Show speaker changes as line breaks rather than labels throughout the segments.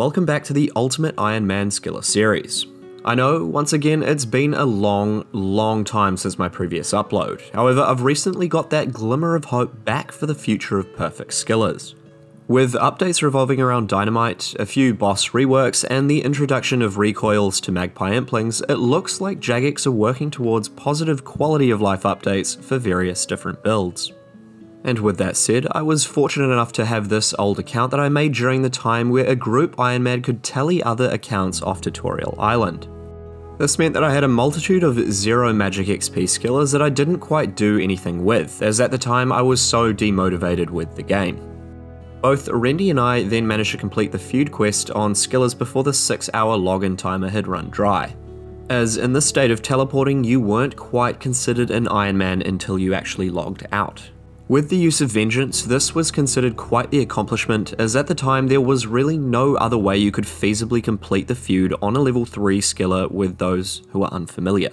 welcome back to the Ultimate Iron Man Skiller series. I know, once again, it's been a long, long time since my previous upload. However, I've recently got that glimmer of hope back for the future of Perfect Skillers. With updates revolving around Dynamite, a few boss reworks, and the introduction of recoils to Magpie Implings, it looks like Jagex are working towards positive quality of life updates for various different builds. And with that said, I was fortunate enough to have this old account that I made during the time where a group Ironman could tally other accounts off Tutorial Island. This meant that I had a multitude of zero magic XP skillers that I didn't quite do anything with, as at the time I was so demotivated with the game. Both Rendy and I then managed to complete the feud quest on Skillers before the 6 hour login timer had run dry. As in this state of teleporting, you weren't quite considered an Iron Man until you actually logged out. With the use of Vengeance, this was considered quite the accomplishment, as at the time there was really no other way you could feasibly complete the feud on a level 3 skiller with those who are unfamiliar.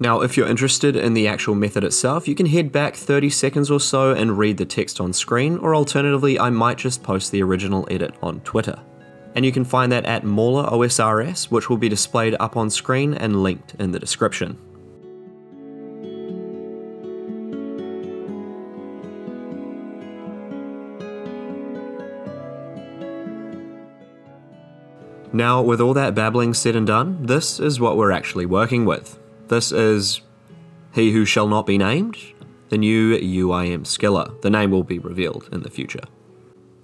Now, if you're interested in the actual method itself, you can head back 30 seconds or so and read the text on screen, or alternatively, I might just post the original edit on Twitter. And you can find that at Mauler OSRS, which will be displayed up on screen and linked in the description. Now, with all that babbling said and done, this is what we're actually working with. This is He Who Shall Not Be Named, the new UIM skiller. The name will be revealed in the future.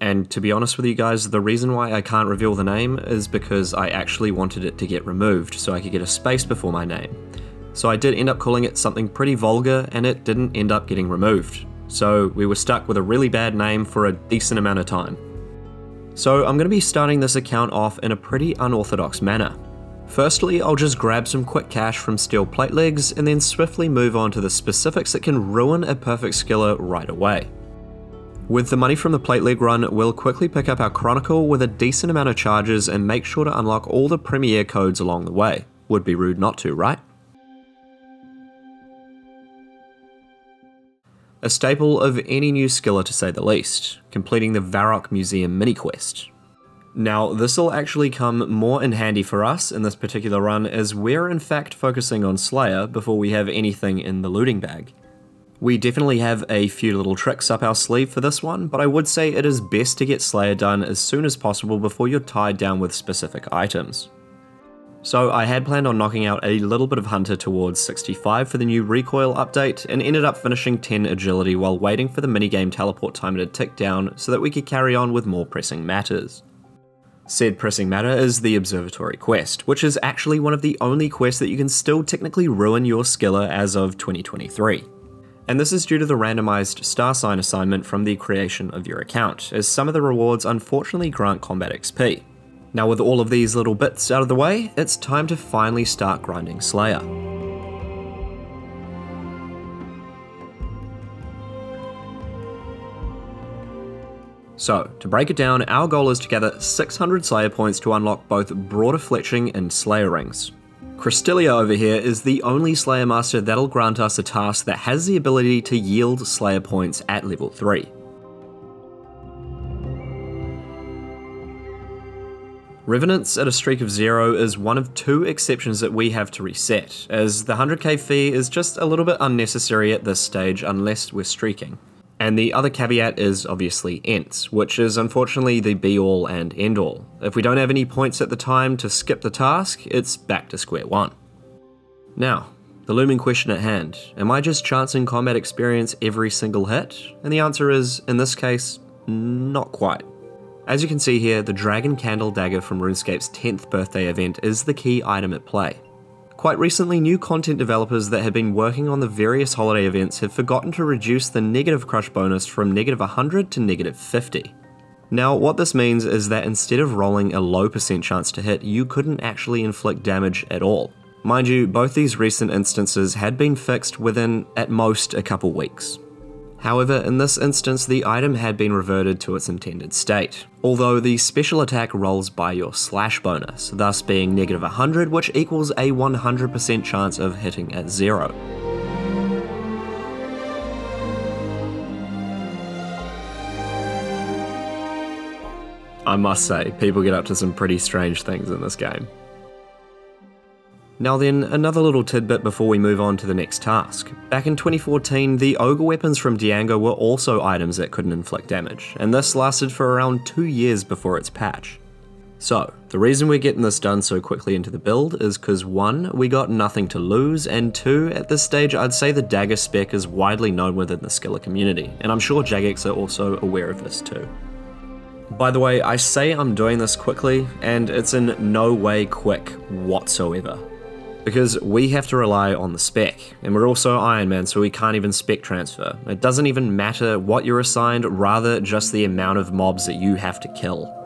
And to be honest with you guys, the reason why I can't reveal the name is because I actually wanted it to get removed so I could get a space before my name. So I did end up calling it something pretty vulgar and it didn't end up getting removed. So we were stuck with a really bad name for a decent amount of time. So I'm going to be starting this account off in a pretty unorthodox manner. Firstly, I'll just grab some quick cash from steel plate legs and then swiftly move on to the specifics that can ruin a perfect skiller right away. With the money from the plate leg run, we'll quickly pick up our Chronicle with a decent amount of charges and make sure to unlock all the Premiere codes along the way. Would be rude not to, right? A staple of any new skiller to say the least, completing the Varrock Museum mini quest. Now, this will actually come more in handy for us in this particular run, as we're in fact focusing on Slayer before we have anything in the looting bag. We definitely have a few little tricks up our sleeve for this one, but I would say it is best to get Slayer done as soon as possible before you're tied down with specific items. So I had planned on knocking out a little bit of Hunter towards 65 for the new recoil update, and ended up finishing 10 agility while waiting for the minigame teleport timer to tick down so that we could carry on with more pressing matters. Said pressing matter is the Observatory quest, which is actually one of the only quests that you can still technically ruin your skiller as of 2023. And this is due to the randomized star sign assignment from the creation of your account, as some of the rewards unfortunately grant combat XP. Now with all of these little bits out of the way, it's time to finally start grinding Slayer. So, to break it down, our goal is to gather 600 Slayer points to unlock both Broader Fletching and Slayer Rings. Krystilia over here is the only Slayer Master that'll grant us a task that has the ability to yield Slayer points at level 3. Revenants at a streak of zero is one of two exceptions that we have to reset, as the 100k fee is just a little bit unnecessary at this stage unless we're streaking. And the other caveat is obviously Ents, which is unfortunately the be all and end all. If we don't have any points at the time to skip the task, it's back to square one. Now, the looming question at hand Am I just chancing combat experience every single hit? And the answer is, in this case, not quite. As you can see here, the Dragon Candle Dagger from RuneScape's 10th birthday event is the key item at play. Quite recently, new content developers that have been working on the various holiday events have forgotten to reduce the negative crush bonus from negative 100 to negative 50. Now, what this means is that instead of rolling a low percent chance to hit, you couldn't actually inflict damage at all. Mind you, both these recent instances had been fixed within, at most, a couple weeks. However, in this instance, the item had been reverted to its intended state, although the special attack rolls by your slash bonus, thus being negative 100, which equals a 100% chance of hitting at zero. I must say, people get up to some pretty strange things in this game. Now then, another little tidbit before we move on to the next task. Back in 2014, the ogre weapons from Diango were also items that couldn't inflict damage, and this lasted for around two years before its patch. So, the reason we're getting this done so quickly into the build is because one, we got nothing to lose, and two, at this stage I'd say the dagger spec is widely known within the Skiller community, and I'm sure Jagex are also aware of this too. By the way, I say I'm doing this quickly, and it's in no way quick whatsoever because we have to rely on the spec, and we're also Iron Man, so we can't even spec transfer. It doesn't even matter what you're assigned, rather just the amount of mobs that you have to kill.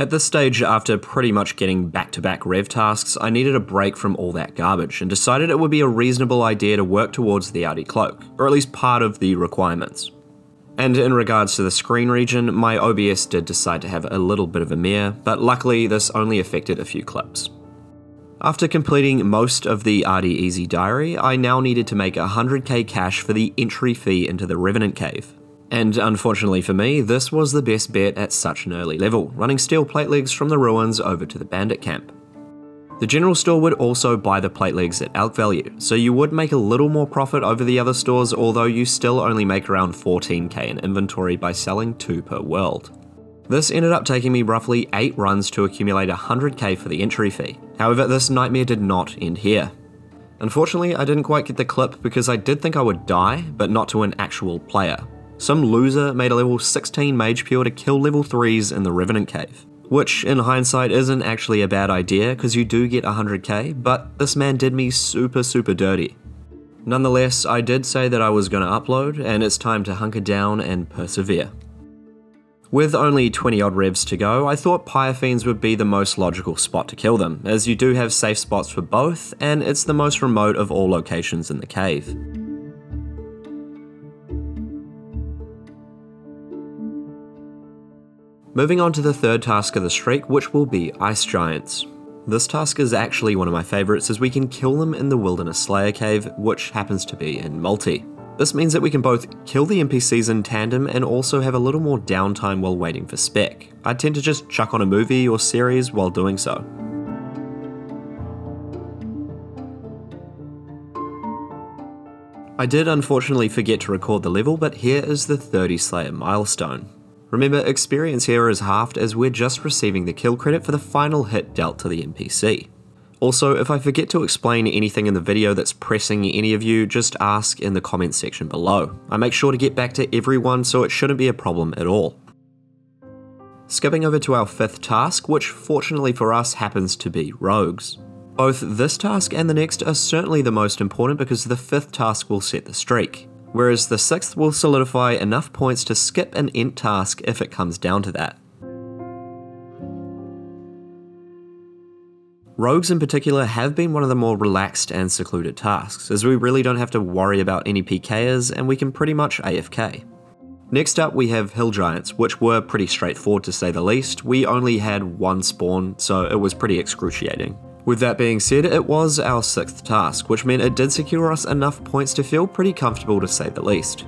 At this stage, after pretty much getting back to back rev tasks, I needed a break from all that garbage and decided it would be a reasonable idea to work towards the Ardy cloak, or at least part of the requirements. And in regards to the screen region, my OBS did decide to have a little bit of a mirror, but luckily this only affected a few clips. After completing most of the Ardy Easy diary, I now needed to make 100k cash for the entry fee into the Revenant Cave. And unfortunately for me, this was the best bet at such an early level, running steel plate legs from the ruins over to the bandit camp. The general store would also buy the plate legs at out value, so you would make a little more profit over the other stores, although you still only make around 14k in inventory by selling 2 per world. This ended up taking me roughly 8 runs to accumulate 100k for the entry fee. However, this nightmare did not end here. Unfortunately, I didn't quite get the clip because I did think I would die, but not to an actual player. Some loser made a level 16 mage pure to kill level 3s in the Revenant Cave. Which, in hindsight, isn't actually a bad idea because you do get 100k, but this man did me super, super dirty. Nonetheless, I did say that I was going to upload, and it's time to hunker down and persevere. With only 20 odd revs to go, I thought Pyrofiends would be the most logical spot to kill them, as you do have safe spots for both, and it's the most remote of all locations in the cave. Moving on to the third task of the streak, which will be Ice Giants. This task is actually one of my favourites as we can kill them in the Wilderness Slayer Cave, which happens to be in multi. This means that we can both kill the NPCs in tandem and also have a little more downtime while waiting for spec. I tend to just chuck on a movie or series while doing so. I did unfortunately forget to record the level, but here is the 30 Slayer milestone. Remember, experience here is halved as we're just receiving the kill credit for the final hit dealt to the NPC. Also, if I forget to explain anything in the video that's pressing any of you, just ask in the comments section below. I make sure to get back to everyone so it shouldn't be a problem at all. Skipping over to our fifth task, which fortunately for us happens to be rogues. Both this task and the next are certainly the most important because the fifth task will set the streak whereas the sixth will solidify enough points to skip an Ent task if it comes down to that. Rogues in particular have been one of the more relaxed and secluded tasks, as we really don't have to worry about any PKers and we can pretty much AFK. Next up we have Hill Giants, which were pretty straightforward to say the least, we only had one spawn, so it was pretty excruciating. With that being said, it was our sixth task, which meant it did secure us enough points to feel pretty comfortable to say the least.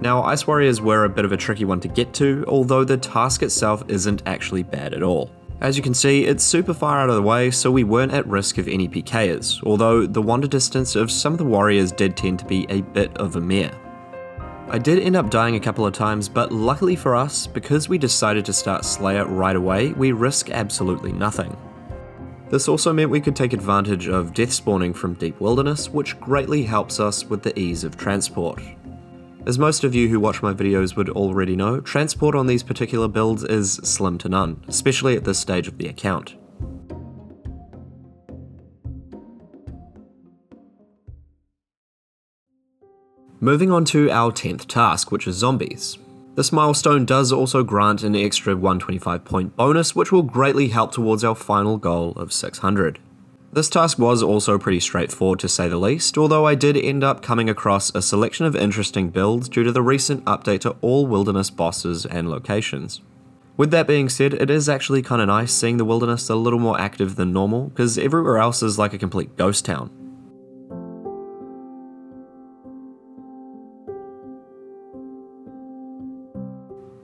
Now, Ice Warriors were a bit of a tricky one to get to, although the task itself isn't actually bad at all. As you can see, it's super far out of the way, so we weren't at risk of any PKs, although the wander distance of some of the warriors did tend to be a bit of a mare. I did end up dying a couple of times, but luckily for us, because we decided to start Slayer right away, we risk absolutely nothing. This also meant we could take advantage of death spawning from Deep Wilderness, which greatly helps us with the ease of transport. As most of you who watch my videos would already know, transport on these particular builds is slim to none, especially at this stage of the account. Moving on to our 10th task, which is zombies. This milestone does also grant an extra 125 point bonus, which will greatly help towards our final goal of 600. This task was also pretty straightforward to say the least, although I did end up coming across a selection of interesting builds due to the recent update to all wilderness bosses and locations. With that being said, it is actually kinda nice seeing the wilderness a little more active than normal, because everywhere else is like a complete ghost town.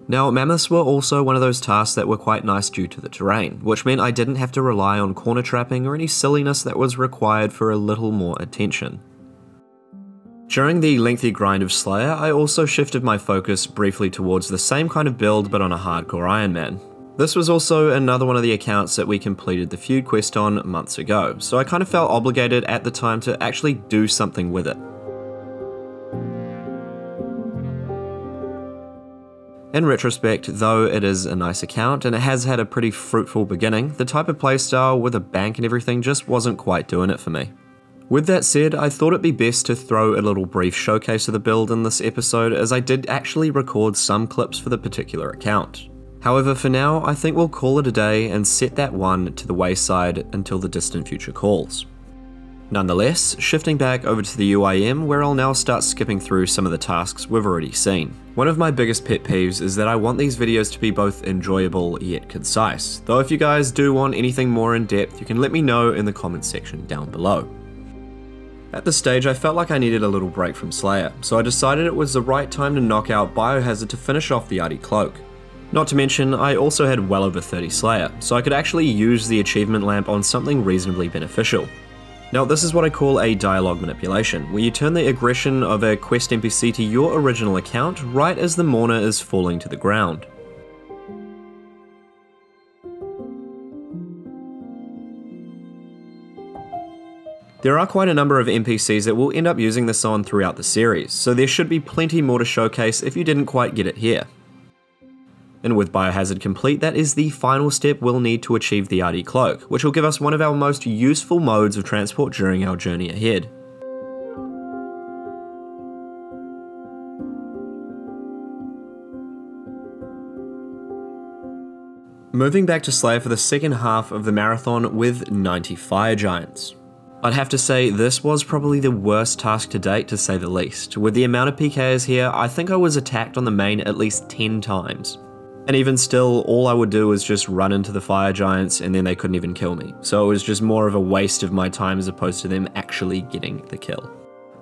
Now, mammoths were also one of those tasks that were quite nice due to the terrain, which meant I didn't have to rely on corner trapping or any silliness that was required for a little more attention. During the lengthy grind of Slayer, I also shifted my focus briefly towards the same kind of build but on a hardcore Iron Man. This was also another one of the accounts that we completed the feud quest on months ago, so I kind of felt obligated at the time to actually do something with it. In retrospect, though it is a nice account and it has had a pretty fruitful beginning, the type of playstyle with a bank and everything just wasn't quite doing it for me. With that said, I thought it'd be best to throw a little brief showcase of the build in this episode as I did actually record some clips for the particular account. However, for now, I think we'll call it a day and set that one to the wayside until the distant future calls. Nonetheless, shifting back over to the UIM where I'll now start skipping through some of the tasks we've already seen. One of my biggest pet peeves is that I want these videos to be both enjoyable yet concise, though if you guys do want anything more in depth you can let me know in the comments section down below. At this stage I felt like I needed a little break from Slayer, so I decided it was the right time to knock out Biohazard to finish off the Ardy Cloak. Not to mention, I also had well over 30 Slayer, so I could actually use the achievement lamp on something reasonably beneficial. Now this is what I call a dialogue manipulation, where you turn the aggression of a quest NPC to your original account right as the mourner is falling to the ground. There are quite a number of NPCs that will end up using this on throughout the series, so there should be plenty more to showcase if you didn't quite get it here. And with Biohazard complete, that is the final step we'll need to achieve the Ardy Cloak, which will give us one of our most useful modes of transport during our journey ahead. Moving back to Slayer for the second half of the marathon with 90 Fire Giants. I'd have to say this was probably the worst task to date to say the least. With the amount of PKs here, I think I was attacked on the main at least 10 times. And even still, all I would do was just run into the fire giants and then they couldn't even kill me. So it was just more of a waste of my time as opposed to them actually getting the kill.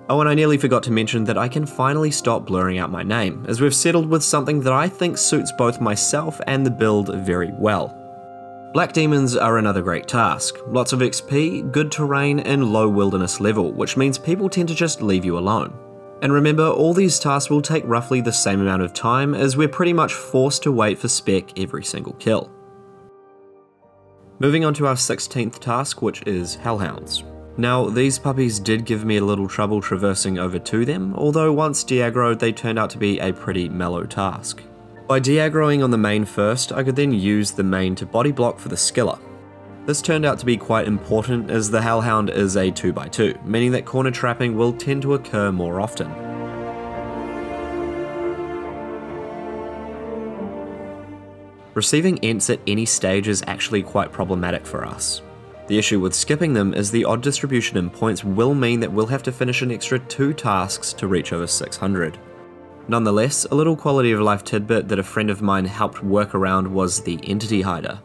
Oh, and I nearly forgot to mention that I can finally stop blurring out my name, as we've settled with something that I think suits both myself and the build very well. Black Demons are another great task. Lots of XP, good terrain, and low wilderness level, which means people tend to just leave you alone. And remember, all these tasks will take roughly the same amount of time as we're pretty much forced to wait for spec every single kill. Moving on to our 16th task, which is Hellhounds. Now, these puppies did give me a little trouble traversing over to them, although once deaggroed they turned out to be a pretty mellow task. By deaggroing on the main first, I could then use the main to body block for the skiller, this turned out to be quite important as the Hellhound is a 2x2, meaning that corner trapping will tend to occur more often. Receiving Ents at any stage is actually quite problematic for us. The issue with skipping them is the odd distribution in points will mean that we'll have to finish an extra 2 tasks to reach over 600. Nonetheless, a little quality of life tidbit that a friend of mine helped work around was the Entity Hider.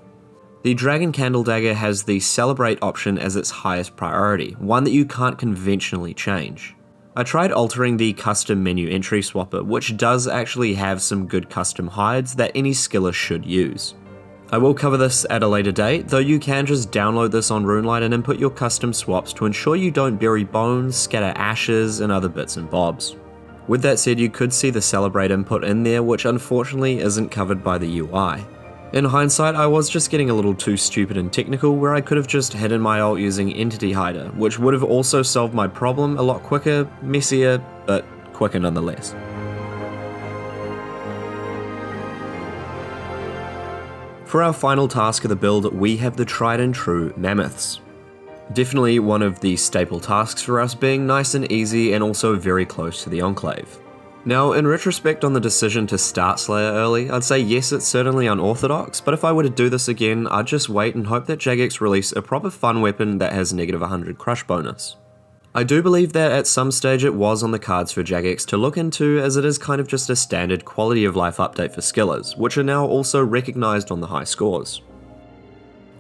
The Dragon Candle Dagger has the Celebrate option as its highest priority, one that you can't conventionally change. I tried altering the custom menu entry swapper, which does actually have some good custom hides that any skiller should use. I will cover this at a later date, though you can just download this on RuneLite and input your custom swaps to ensure you don't bury bones, scatter ashes, and other bits and bobs. With that said, you could see the Celebrate input in there, which unfortunately isn't covered by the UI. In hindsight, I was just getting a little too stupid and technical where I could have just hidden my alt using Entity Hider, which would have also solved my problem a lot quicker, messier, but quicker nonetheless. For our final task of the build, we have the tried and true Mammoths. Definitely one of the staple tasks for us being nice and easy and also very close to the Enclave. Now, in retrospect on the decision to start Slayer early, I'd say yes, it's certainly unorthodox, but if I were to do this again, I'd just wait and hope that Jagex release a proper fun weapon that has negative 100 crush bonus. I do believe that at some stage it was on the cards for Jagex to look into as it is kind of just a standard quality of life update for skillers, which are now also recognised on the high scores.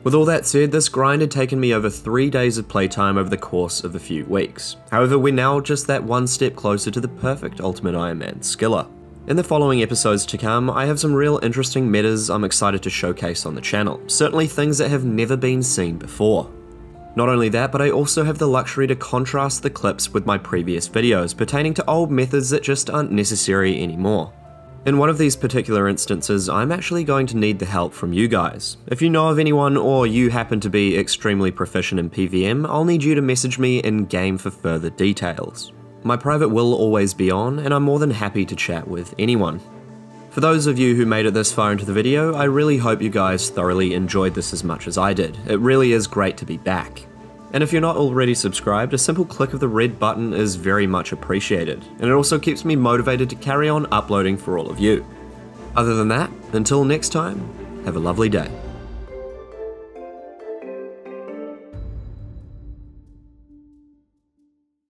With all that said, this grind had taken me over 3 days of playtime over the course of a few weeks. However, we're now just that one step closer to the perfect Ultimate Iron Man skiller. In the following episodes to come, I have some real interesting metas I'm excited to showcase on the channel, certainly things that have never been seen before. Not only that, but I also have the luxury to contrast the clips with my previous videos pertaining to old methods that just aren't necessary anymore. In one of these particular instances, I'm actually going to need the help from you guys. If you know of anyone or you happen to be extremely proficient in PVM, I'll need you to message me in game for further details. My private will always be on, and I'm more than happy to chat with anyone. For those of you who made it this far into the video, I really hope you guys thoroughly enjoyed this as much as I did. It really is great to be back. And if you're not already subscribed, a simple click of the red button is very much appreciated, and it also keeps me motivated to carry on uploading for all of you. Other than that, until next time, have a lovely day.